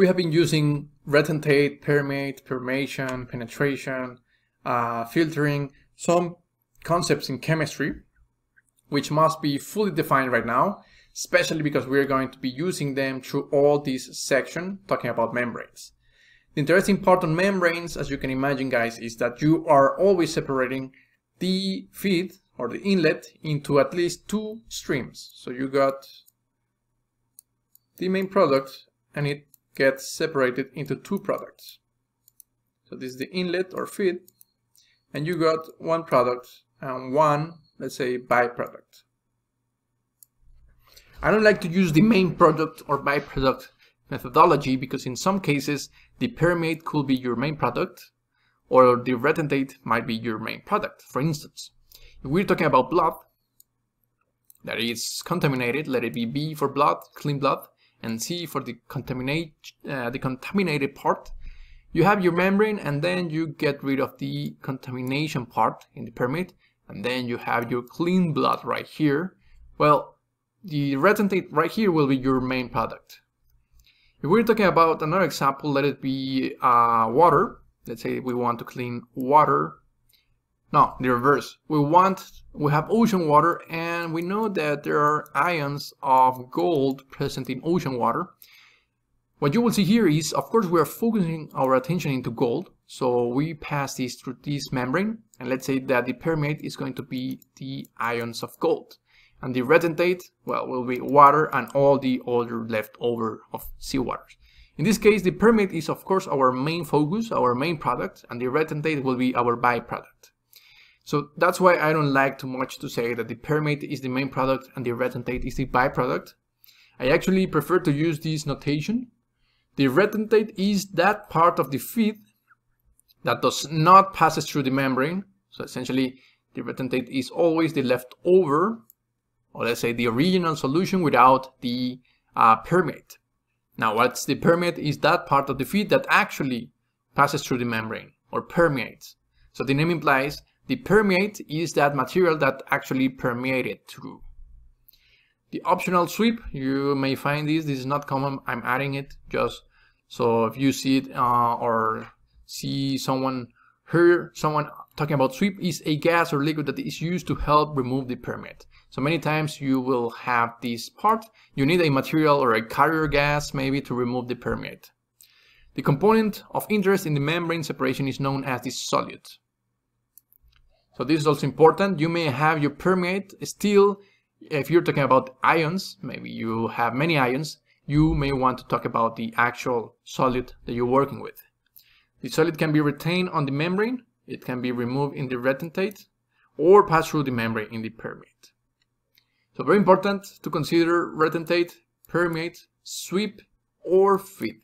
We have been using retentate, permeate, permeation, penetration, uh, filtering, some concepts in chemistry, which must be fully defined right now, especially because we're going to be using them through all this section talking about membranes. The interesting part on membranes, as you can imagine guys, is that you are always separating the feed or the inlet into at least two streams. So you got the main product and it gets separated into two products. So this is the inlet or feed and you got one product and one, let's say, byproduct. I don't like to use the main product or byproduct methodology because in some cases the permeate could be your main product or the retentate might be your main product. For instance, if we're talking about blood that is contaminated, let it be B for blood, clean blood, and C for the contaminate uh, the contaminated part. You have your membrane and then you get rid of the contamination part in the permeate and then you have your clean blood right here. Well, the retentate right here will be your main product. If we're talking about another example, let it be uh, water. Let's say we want to clean water no, the reverse. We want, we have ocean water and we know that there are ions of gold present in ocean water. What you will see here is, of course, we are focusing our attention into gold. So we pass this through this membrane and let's say that the permeate is going to be the ions of gold. And the retentate, well, will be water and all the other leftover of seawater. In this case, the permeate is of course our main focus, our main product, and the retentate will be our byproduct. So that's why I don't like too much to say that the permeate is the main product and the retentate is the byproduct. I actually prefer to use this notation. The retentate is that part of the feed that does not passes through the membrane. So essentially, the retentate is always the leftover, or let's say the original solution without the uh. Now, what's the permeate is that part of the feed that actually passes through the membrane or permeates. So the name implies the permeate is that material that actually permeated through. The optional sweep, you may find this, this is not common, I'm adding it just so if you see it uh, or see someone, hear someone talking about sweep is a gas or liquid that is used to help remove the permeate. So many times you will have this part, you need a material or a carrier gas maybe to remove the permeate. The component of interest in the membrane separation is known as the solute. So this is also important. You may have your permeate still, if you're talking about ions, maybe you have many ions, you may want to talk about the actual solute that you're working with. The solute can be retained on the membrane, it can be removed in the retentate, or pass through the membrane in the permeate. So very important to consider retentate, permeate, sweep, or feed.